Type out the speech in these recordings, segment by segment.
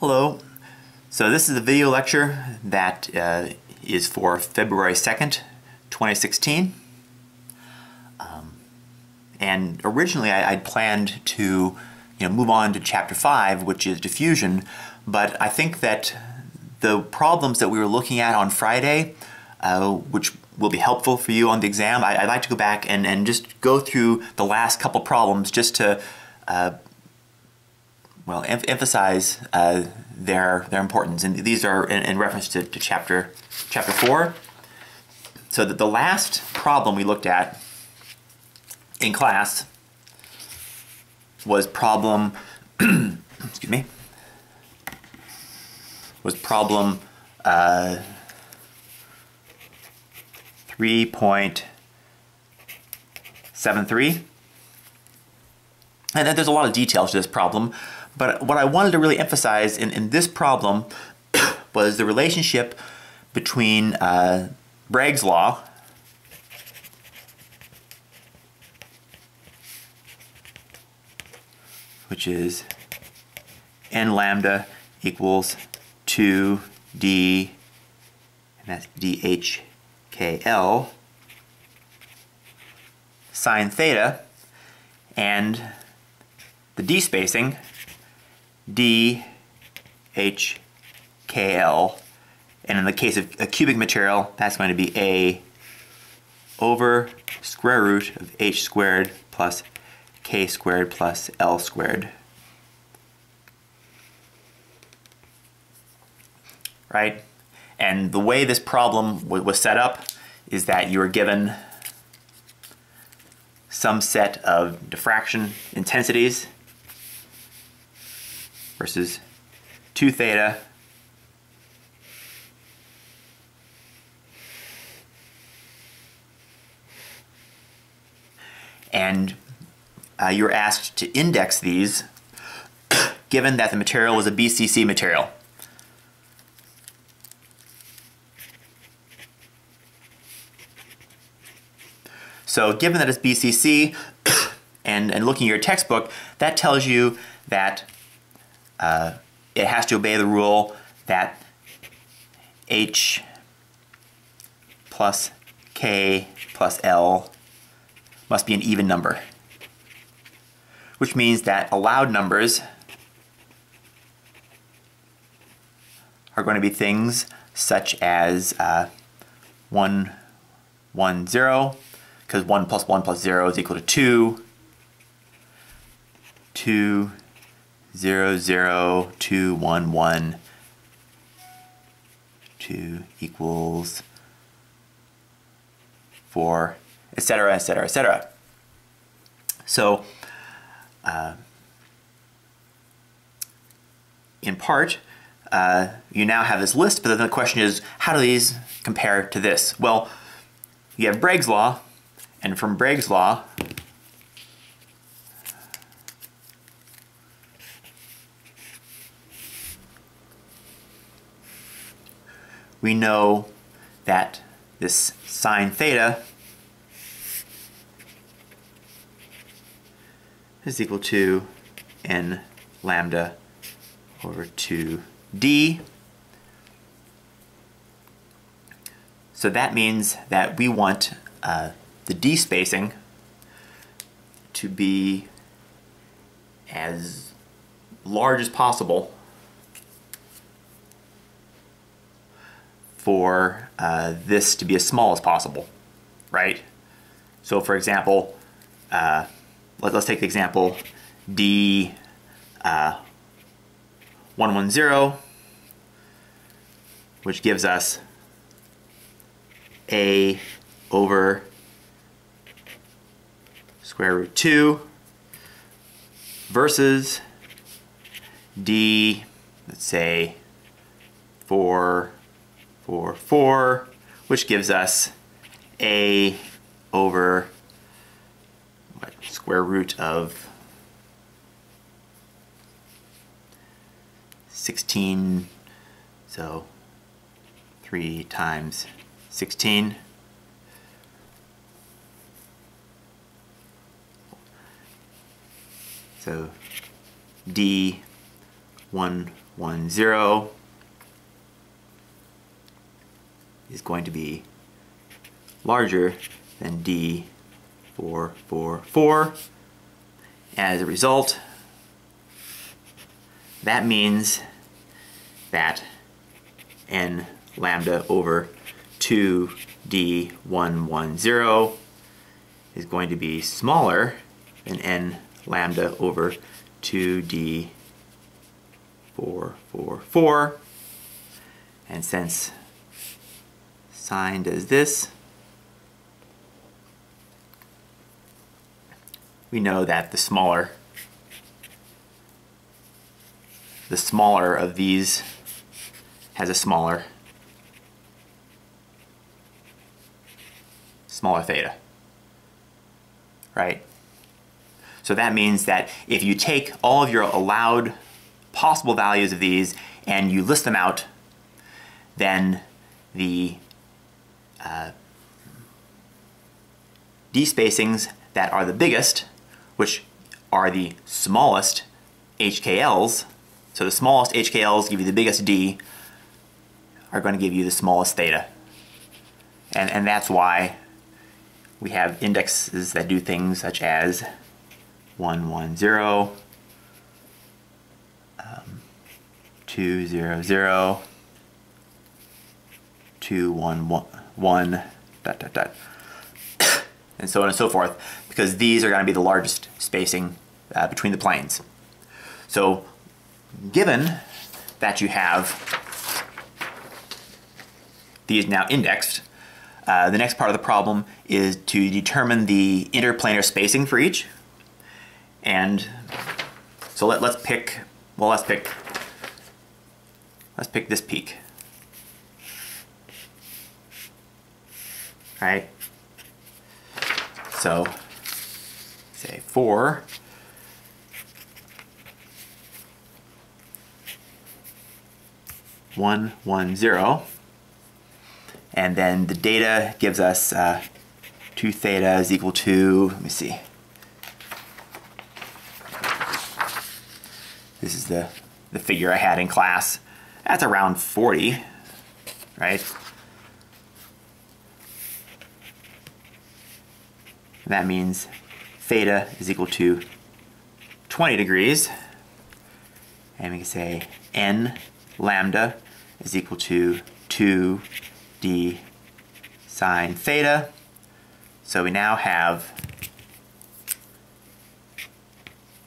Hello. So this is a video lecture that uh, is for February 2nd, 2016. Um, and originally I, would planned to you know, move on to chapter 5, which is diffusion, but I think that the problems that we were looking at on Friday, uh, which will be helpful for you on the exam, I, would like to go back and, and just go through the last couple problems just to uh, well, em emphasize uh, their their importance, and these are in, in reference to, to, chapter chapter four. So that the last problem we looked at in class was problem. excuse me. Was problem uh, three point seven three. And there's a lot of details to this problem, but what I wanted to really emphasize in, in this problem was the relationship between uh, Bragg's law which is n lambda equals 2d, and that's dhkl, sine theta, and the d spacing D, H, K, L. And in the case of a cubic material, that's going to be A over square root of H squared plus K squared plus L squared. Right? And the way this problem was set up is that you were given some set of diffraction intensities versus 2 theta and uh, you're asked to index these given that the material is a BCC material. So given that it's BCC and, and looking at your textbook, that tells you that uh, it has to obey the rule that H plus K plus L must be an even number, which means that allowed numbers are going to be things such as uh, 1, 1, 0, because 1 plus 1 plus 0 is equal to 2, 2, zero zero two one one two equals four, etc., etc., etc. So, uh, in part, uh, you now have this list, but then the question is, how do these compare to this? Well, you have Bragg's law, and from Bragg's law, we know that this sine theta is equal to n lambda over 2d. So that means that we want uh, the d spacing to be as large as possible for uh, this to be as small as possible, right? So for example, uh, let, us take the example D uh, 110, which gives us A over square root 2 versus D, let's say, 4 four, four, which gives us a over what, square root of 16, so 3 times 16. So D110 is going to be larger than D444. As a result, that means that n lambda over 2d110 is going to be smaller than n lambda over 2d444. And since sine does this, we know that the smaller the smaller of these has a smaller smaller theta right? So that means that if you take all of your allowed possible values of these and you list them out then the uh, d-spacings that are the biggest which are the smallest HKLs. So the smallest HKLs give you the biggest D, are going to give you the smallest theta. And, and that's why we have indexes that do things such as 110, um, 200, 211, dot, dot, dot and so on and so forth, because these are going to be the largest spacing uh, between the planes. So given that you have these now indexed, uh, the next part of the problem is to determine the interplanar spacing for each. And so let, let's pick, well, let's pick, let's pick this peak. Right? So say 4 one one zero. And then the data gives us uh, 2 theta is equal to let me see. This is the the figure I had in class. That's around 40 right that means theta is equal to 20 degrees. And we can say n lambda is equal to 2d sine theta. So we now have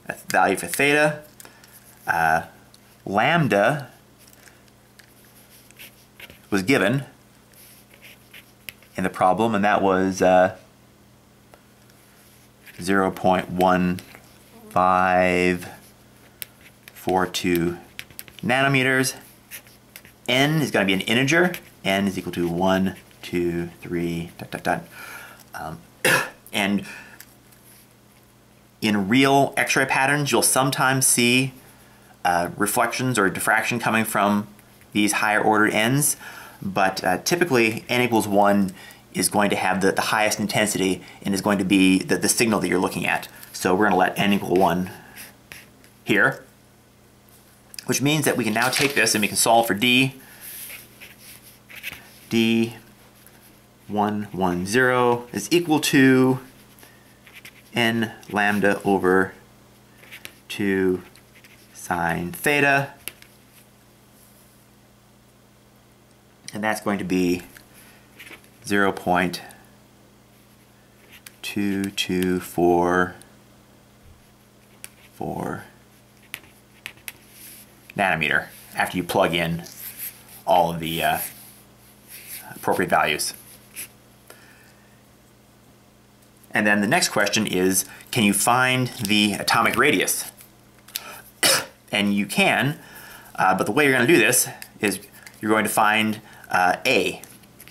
a value for theta. Uh, lambda was given in the problem, and that was uh, 0.1542 nanometers. N is going to be an integer. N is equal to 1, 2, 3, dot, dot, dot. Um, and in real X-ray patterns, you'll sometimes see uh, reflections or diffraction coming from these higher ordered N's, but uh, typically N equals 1 is going to have the, the highest intensity and is going to be the, the signal that you're looking at. So we're going to let n equal 1 here, which means that we can now take this and we can solve for d. d 110 is equal to n lambda over 2 sine theta. And that's going to be 0 0.2244 nanometer after you plug in all of the uh, appropriate values. And then the next question is, can you find the atomic radius? and you can, uh, but the way you're going to do this is you're going to find uh, A.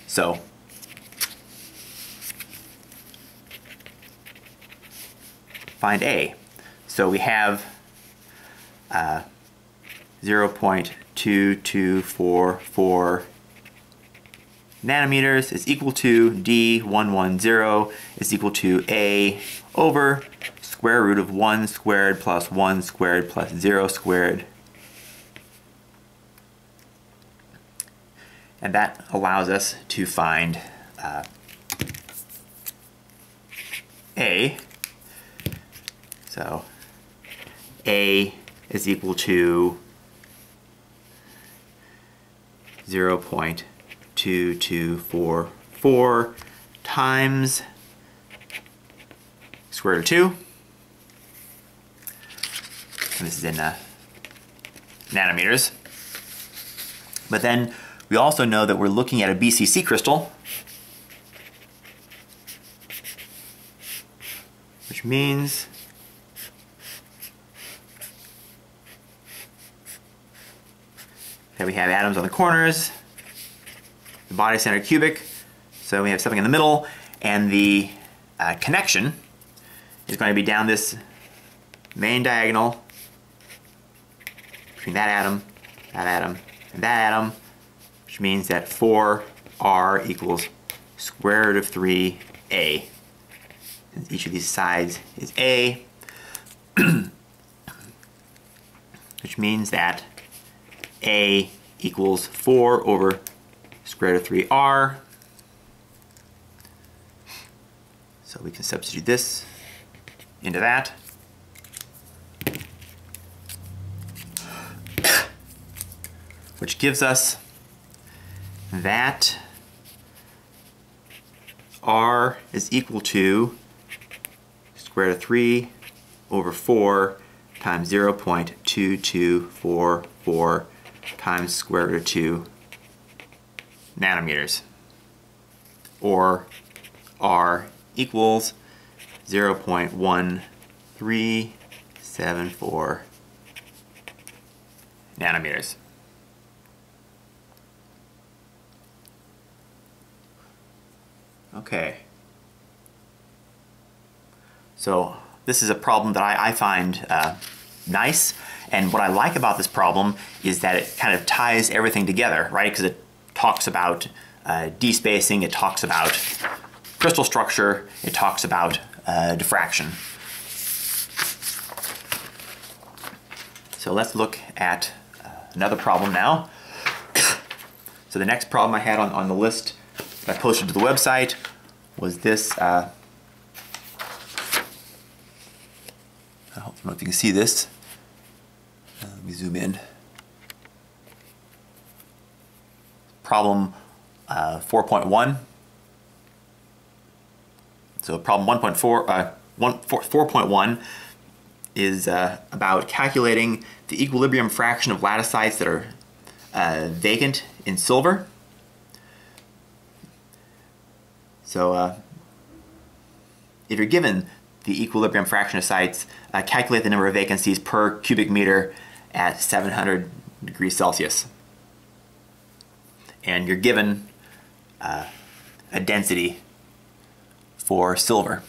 So find A. So we have uh, 0.2244 nanometers is equal to D110 is equal to A over square root of 1 squared plus 1 squared plus 0 squared. And that allows us to find uh, A so A is equal to 0 0.2244 times square root of 2. And this is in uh, nanometers. But then we also know that we're looking at a BCC crystal, which means that we have atoms on the corners, the body center cubic, so we have something in the middle, and the uh, connection is going to be down this main diagonal between that atom, that atom, and that atom, which means that 4r equals square root of 3a. And each of these sides is a, which means that a equals 4 over square root of 3r. So we can substitute this into that. Which gives us that r is equal to square root of 3 over 4 times 0 0.2244 times square root of 2 nanometers. Or R equals 0.1374 nanometers. Okay. So this is a problem that I, I find uh, nice. And what I like about this problem is that it kind of ties everything together, right? Because it talks about uh, d-spacing, it talks about crystal structure, it talks about uh, diffraction. So let's look at uh, another problem now. so the next problem I had on, on the list that I posted to the website was this. Uh, I don't know if you can see this. Let me zoom in. Problem uh, 4.1. So problem 1.4, uh, 4.1 is uh, about calculating the equilibrium fraction of lattice sites that are uh, vacant in silver. So uh, if you're given the equilibrium fraction of sites, uh, calculate the number of vacancies per cubic meter at 700 degrees Celsius. And you're given uh, a density for silver.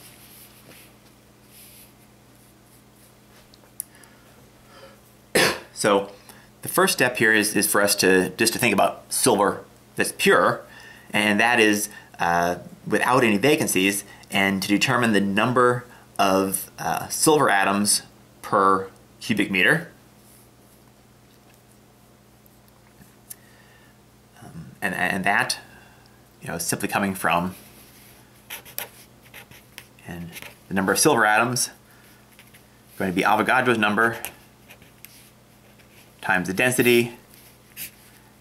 so the first step here is, is for us to just to think about silver that's pure, and that is uh, without any vacancies, and to determine the number of uh, silver atoms per cubic meter. Um, and, and that, you know, is simply coming from and the number of silver atoms going to be Avogadro's number times the density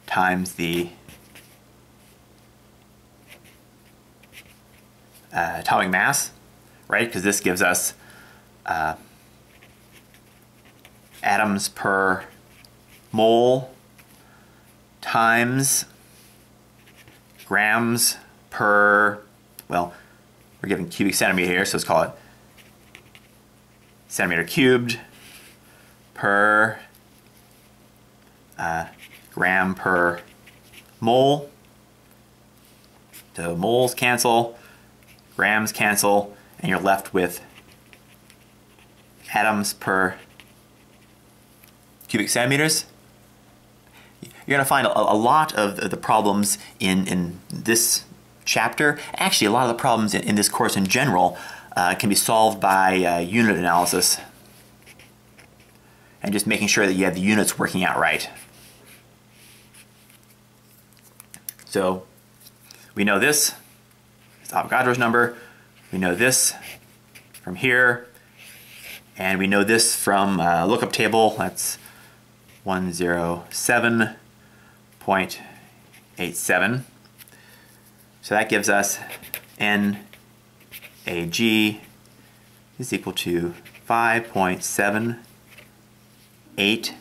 times the uh, atomic mass, right? Because this gives us uh, atoms per mole times grams per, well, we're given cubic centimeter here, so let's call it centimeter cubed per uh, gram per mole. So moles cancel, grams cancel, and you're left with atoms per cubic centimeters. You're going to find a, a lot of the problems in, in this chapter. Actually, a lot of the problems in, in this course in general uh, can be solved by uh, unit analysis and just making sure that you have the units working out right. So we know this is Avogadro's number. We know this from here. And we know this from a lookup table. That's 107.87. So that gives us NAG is equal to 5.78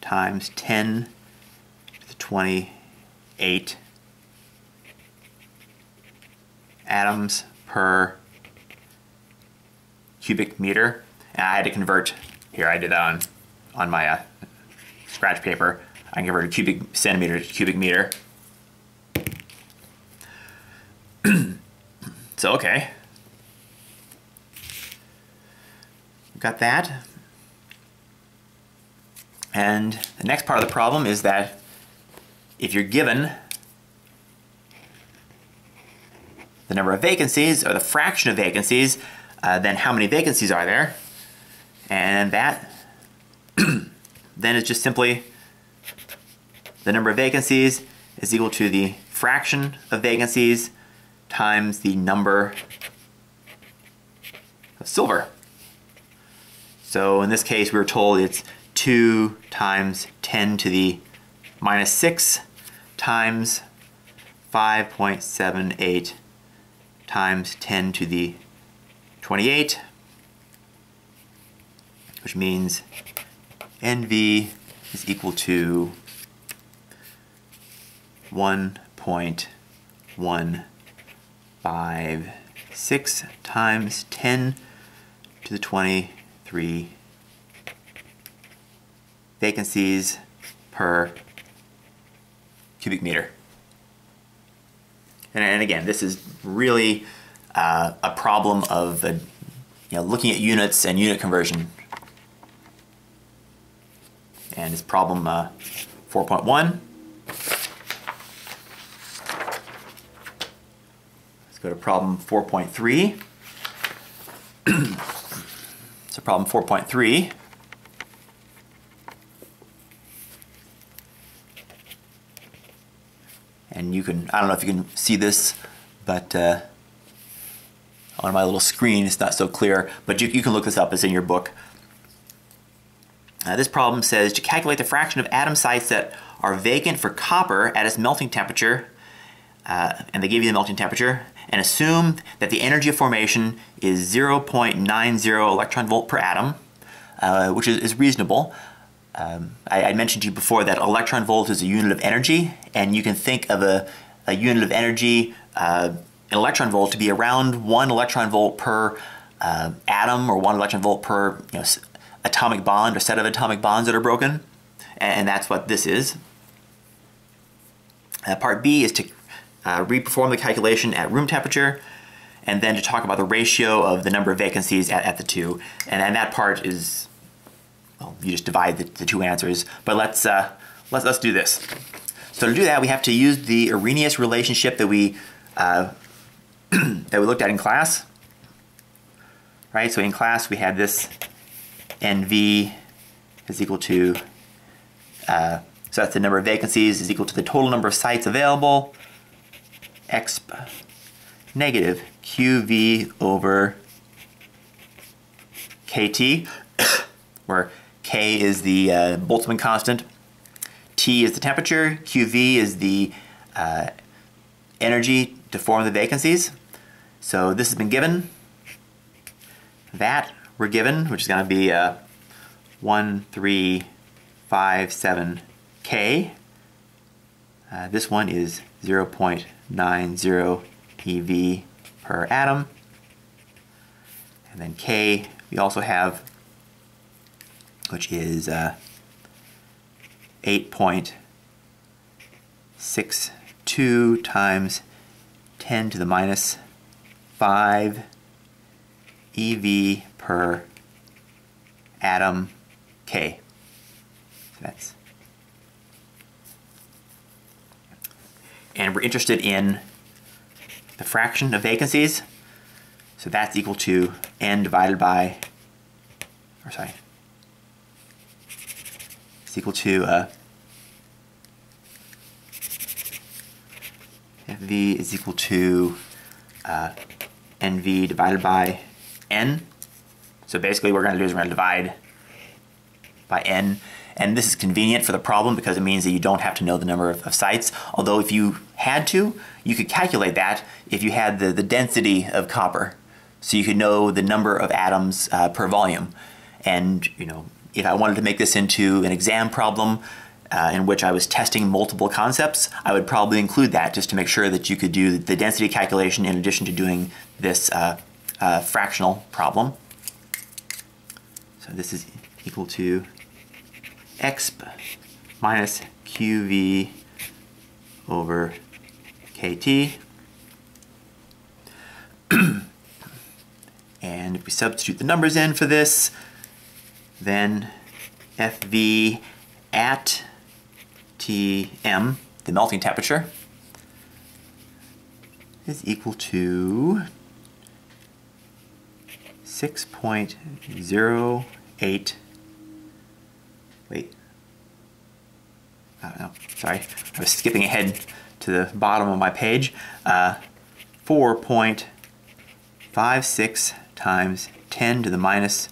times 10 to the 28 atoms per cubic meter. And I had to convert, here I did that on, on my uh, scratch paper. I converted cubic centimeter to cubic meter. so, okay. Got that. And the next part of the problem is that if you're given the number of vacancies or the fraction of vacancies, uh, then how many vacancies are there? And that then is just simply the number of vacancies is equal to the fraction of vacancies times the number of silver. So in this case, we were told it's 2 times 10 to the minus 6 times 5.78 times 10 to the 28, which means NV is equal to 1.156 times 10 to the 23 vacancies per cubic meter. And, and again, this is really uh, a problem of you know, looking at units and unit conversion. And it's problem uh, 4.1. Let's go to problem 4.3. so problem 4.3 and you can, I don't know if you can see this, but uh, on my little screen it's not so clear, but you, you can look this up, it's in your book. Uh, this problem says to calculate the fraction of atom sites that are vacant for copper at its melting temperature, uh, and they give you the melting temperature, and assume that the energy of formation is 0.90 electron volt per atom, uh, which is, is reasonable. Um, I, I, mentioned to you before that electron volt is a unit of energy, and you can think of a, a unit of energy, uh, an electron volt, to be around one electron volt per uh, atom or one electron volt per you know, atomic bond or set of atomic bonds that are broken, and that's what this is. Uh, part B is to uh, reperform the calculation at room temperature, and then to talk about the ratio of the number of vacancies at, at the two, and, that part is well, you just divide the, the two answers. But let's, uh, let's, let's do this. So to do that, we have to use the Arrhenius relationship that we, uh, that we looked at in class. Right, so in class we had this NV is equal to, uh, so that's the number of vacancies is equal to the total number of sites available, exp negative QV over KT, where K is the uh, Boltzmann constant, T is the temperature, QV is the uh, energy to form the vacancies. So this has been given. That we're given, which is going to be uh, 1357K. Uh, this one is 0.90 eV per atom. And then K, we also have which is uh, 8.62 times 10 to the minus 5 eV per atom K. So that's and we're interested in the fraction of vacancies. So that's equal to n divided by, or sorry, it's equal to uh, FV is equal to uh, NV divided by N. So basically what we're going to do is we're going to divide by N. And this is convenient for the problem because it means that you don't have to know the number of, of sites. Although if you had to, you could calculate that if you had the, the density of copper. So you could know the number of atoms uh, per volume. And you know, if I wanted to make this into an exam problem, uh, in which I was testing multiple concepts, I would probably include that just to make sure that you could do the density calculation in addition to doing this uh, uh, fractional problem. So this is equal to exp minus qv over kt. and if we substitute the numbers in for this, then FV at Tm, the melting temperature, is equal to 6.08, wait, oh, no, sorry, I was skipping ahead to the bottom of my page, uh, 4.56 times 10 to the minus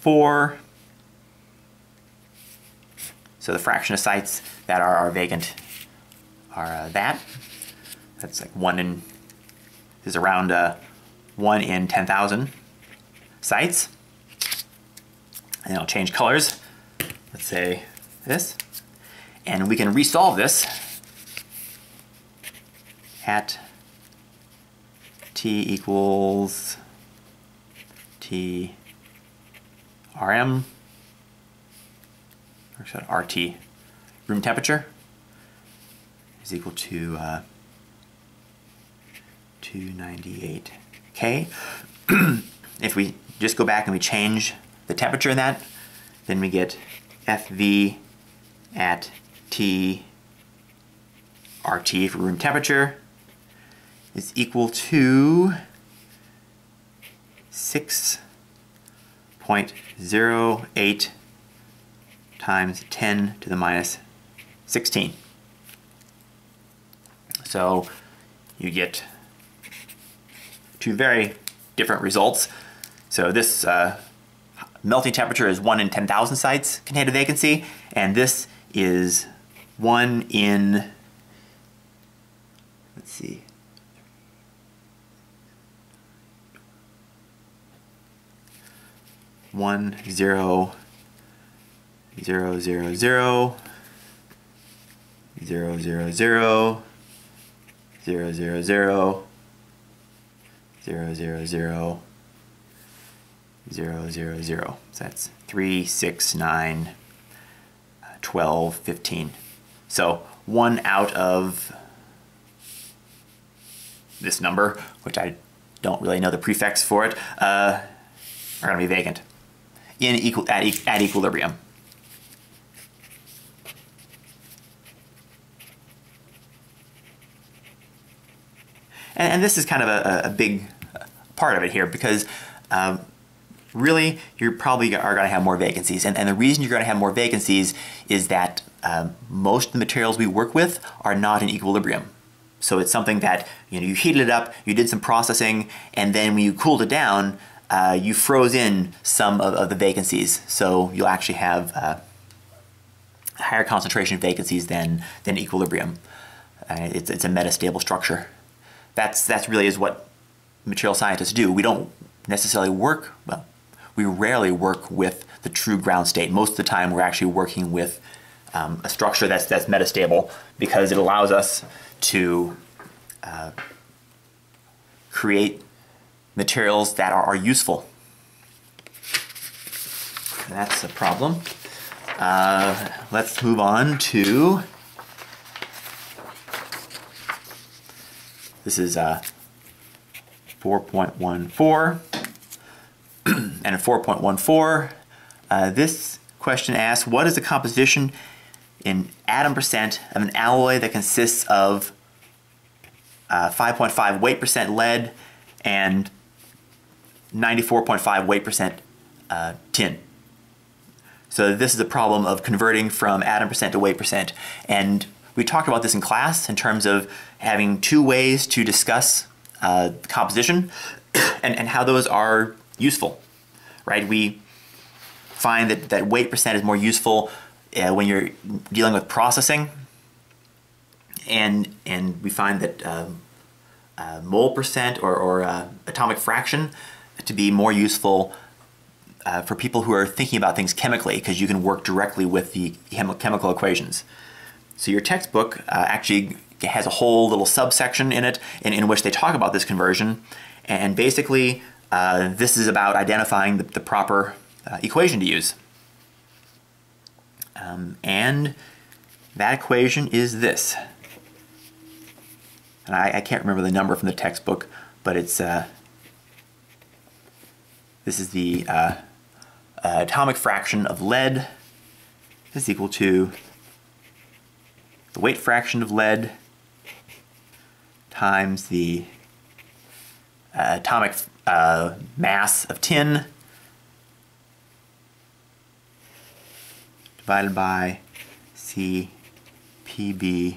4 so the fraction of sites that are, are vacant are uh, that. That's like one in, is around uh, one in 10,000 sites. And I'll change colors. Let's say this. And we can resolve this at t equals t rm or so RT, room temperature is equal to uh, 298 K. if we just go back and we change the temperature in that, then we get FV at T RT for room temperature is equal to 6.08 times 10 to the minus 16. So you get two very different results. So this uh, melting temperature is 1 in 10,000 sites contain a vacancy, and this is 1 in, let's see, one zero zero zero zero. Zero zero zero. Zero zero zero. Zero zero zero zero zero zero. So that's three, six, nine, twelve, fifteen. So one out of this number, which I don't really know the prefix for it, uh, are going to be vacant in equal at, at equilibrium. And, and this is kind of a, a, big part of it here because um, really you're probably are going to have more vacancies. And, and the reason you're going to have more vacancies is that um, most of the materials we work with are not in equilibrium. So it's something that you know you heated it up, you did some processing, and then when you cooled it down, uh, you froze in some of, of, the vacancies. So you'll actually have uh, higher concentration vacancies than than equilibrium. Uh, it's, it's a metastable structure that's that's really is what material scientists do. We don't necessarily work well. We rarely work with the true ground state. Most of the time, we're actually working with um, a structure that's that's metastable because it allows us to uh, create materials that are, are useful. That's a problem. Uh, let's move on to This is uh, 4.14. and in 4.14, uh, this question asks, what is the composition in atom percent of an alloy that consists of 5.5 uh, weight percent lead and 94.5 weight percent uh, tin. So this is a problem of converting from atom percent to weight percent. And we talked about this in class in terms of having two ways to discuss uh, composition and, and how those are useful, right? We find that, that weight percent is more useful uh, when you're dealing with processing, and and we find that um, uh, mole percent or, or uh, atomic fraction to be more useful uh, for people who are thinking about things chemically because you can work directly with the chem chemical equations. So your textbook uh, actually has a whole little subsection in it in, in which they talk about this conversion and basically uh, this is about identifying the, the proper uh, equation to use. Um, and that equation is this. And I, I, can't remember the number from the textbook, but it's uh, this is the uh, atomic fraction of lead is equal to the weight fraction of lead times the uh, atomic uh, mass of tin divided by C PB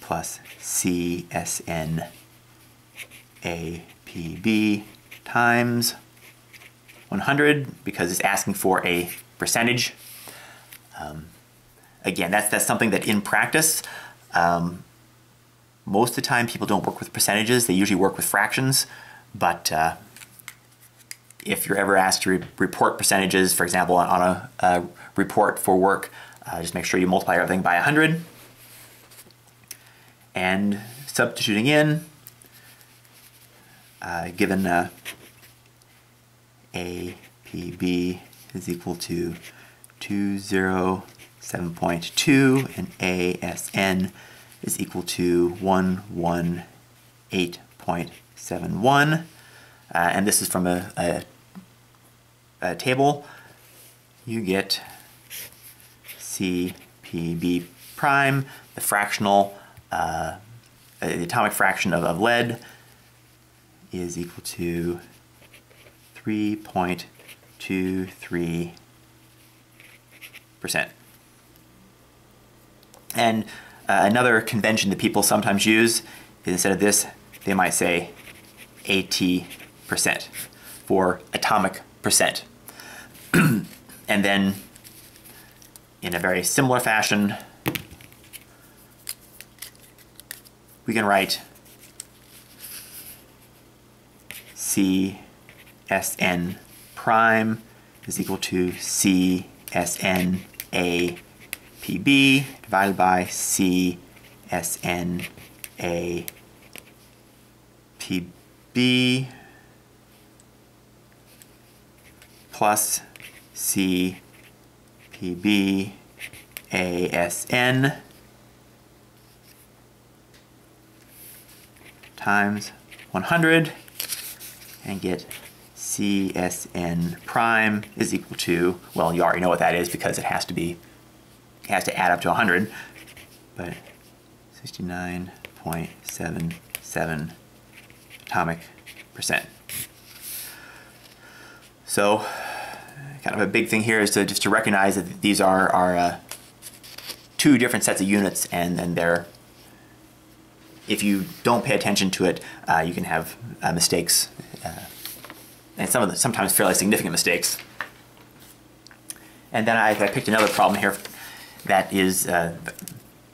plus CSN APB times 100 because it's asking for a percentage. Um, again, that's, that's something that in practice, um, most of the time people don't work with percentages, they usually work with fractions, but uh, if you're ever asked to re report percentages, for example, on a, a report for work, uh, just make sure you multiply everything by 100. And substituting in, uh, given uh, APB is equal to 207.2 and ASN is equal to 118.71. Uh, and this is from a, a, a, table. You get CPB prime, the fractional, uh, the atomic fraction of, of lead is equal to 3.23 percent. And uh, another convention that people sometimes use is instead of this, they might say AT percent for atomic percent. and then in a very similar fashion, we can write CSN prime is equal to CSN A PB divided by C S N A P B plus C P B A S N times 100 and get CSN prime is equal to, well, you already know what that is because it has to be has to add up to 100, but 69.77 atomic percent. So kind of a big thing here is to just to recognize that these are, are uh, two different sets of units and then they're if you don't pay attention to it, uh, you can have uh, mistakes, uh, and some of the sometimes fairly significant mistakes. And then I, I picked another problem here that is uh,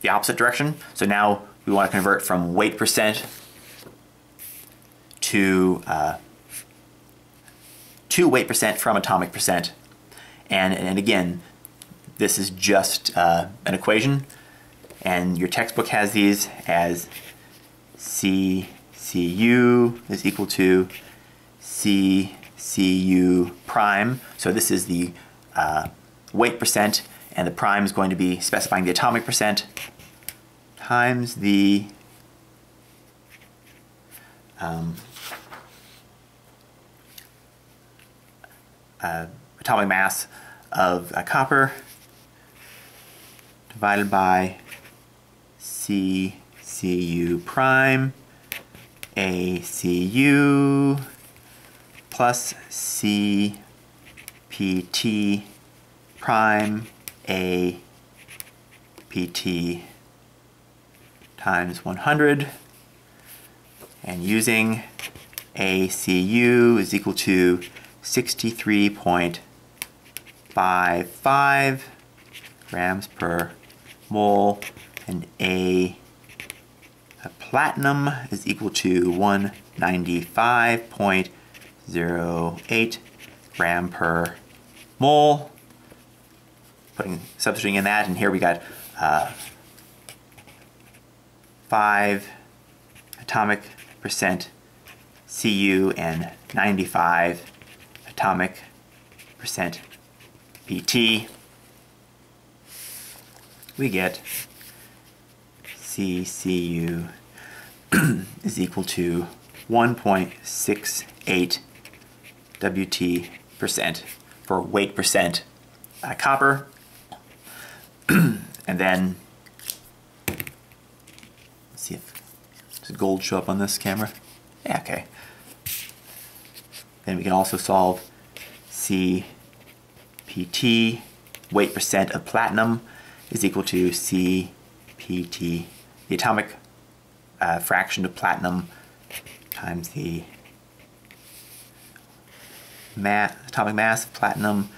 the opposite direction. So now we want to convert from weight percent to uh, to weight percent from atomic percent. And, and again, this is just uh, an equation. And your textbook has these as CCU is equal to CCU prime. So this is the uh, weight percent and the prime is going to be specifying the atomic percent times the um, uh, atomic mass of uh, copper divided by CCU prime ACU plus CPT prime A PT times 100 and using ACU is equal to 63.55 grams per mole and A platinum is equal to 195.08 gram per mole. Putting substituting in that, and here we got uh, five atomic percent Cu and 95 atomic percent Pt. We get CCU is equal to 1.68 WT percent for weight percent uh, copper. and then, let's see if does gold show up on this camera? Yeah, okay. Then we can also solve CPT, weight percent of platinum is equal to CPT, the atomic uh, fraction of platinum times the ma atomic mass of platinum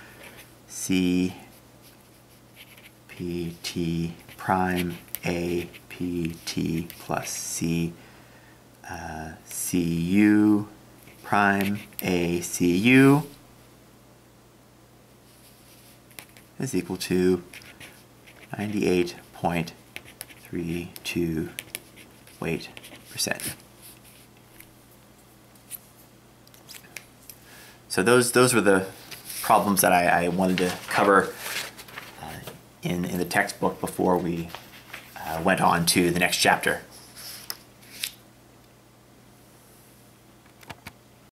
C P T prime A P T plus C uh, C U prime A C U is equal to 98.32 weight percent. So those those were the problems that I, I wanted to cover in, in the textbook before we uh, went on to the next chapter.